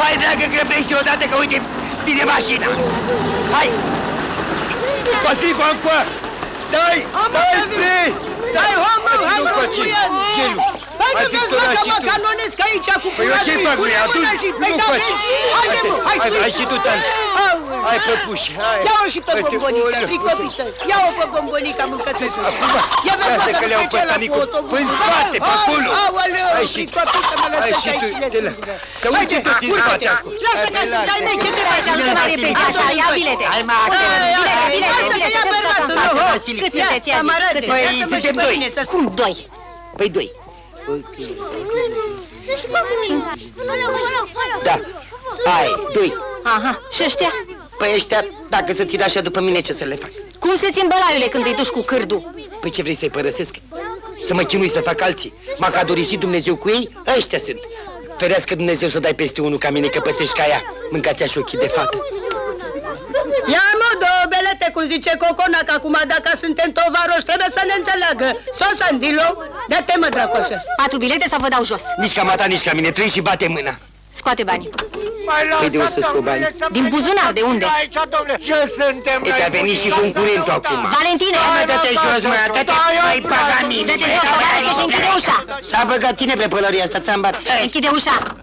Hai, dragă, grăbește odată că uite, ține mașina. Hai! Pasico, încă! Dai! Dai, frei! Hai, homă, hai, nu mă, faci muier! Gelu! Hai Hai, că vezi, Victoria, mă, că și mă tu. canonesc aici cu Păi eu ce curatul, fac, pune măi, mâna atunci și nu păi da, faci. vezi? Haide, mă, hai, Hai, spui. hai și tu, Tani. Aoleu. Hai, păpuși, hai! Ia-o și pe Uite, bombonică, oleu, fricopiță. Ia-o pe bombonică, mâncățețul. Acum, Ia vezi, lasă mă, că le-au trece pe ăla cu tamicul. autobuzul. Păi în spate, pe Hai, acolo. Aoleu, Hai și- fricopiță, mă hai lăsă și de tu, aici, te le la- spune. Să uite Haide, tot din urcă-te. spate acum. Lasă Hai, că pe să dai lasă. mei ce te faci, Hai, nu mai Vasile, repede. așa, ia bilete. Hai, mă, Hai, acolo. hai, hai, Bilete, hai, bilete, să ia bilete, bărbatul, bilete, nu, bilete. Vasile. Cât Ia, sunteți, ia, camarade, cât Păi, lasă-mă și suntem pe doi. mine, să- Cum doi? Păi doi. Da. Hai, doi. Aha, și ăștia? Păi ăștia, dacă se țin așa după mine, ce să le fac? Cum se țin bălaiule când îi duci cu cârdu? Păi ce vrei să-i părăsesc? Să mă chinui să fac alții? M-a cadorisit Dumnezeu cu ei? Ăștia sunt. Ferească Dumnezeu să dai peste unul ca mine, că pățești ca ea. Mâncați așa ochii de fată. Ia mă, două belete, cum zice Coconac, acum dacă suntem tovaroși, trebuie să ne înțeleagă. Sosandilo, dă-te mă, dracoșă. Patru bilete sau vă dau jos? Nici ca mata, nici ca mine. Trei și bate mâna. Scoate banii. Păi de unde să scot bani? Din buzunar, de unde? Aici, domnule, ce suntem E, a venit și concurentul acum. Valentine! Hai, mă, dă-te jos, mă, dă-te, mai paga mine. Dă-te jos, băiatul, și închide ușa! S-a băgat cine pe pălăria asta, ți-am bat. Închide ușa!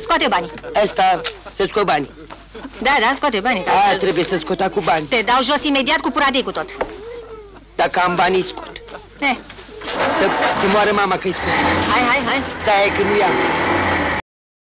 Scoate banii. Asta, să scot bani. Da, da, scoate banii. A, Că trebuie să scot cu bani. te dau jos imediat cu puradei cu tot. Dacă am bani, scot. Eh, Să, să moară mama că-i scot. hai, hai, hai. Da, e că nu i-am.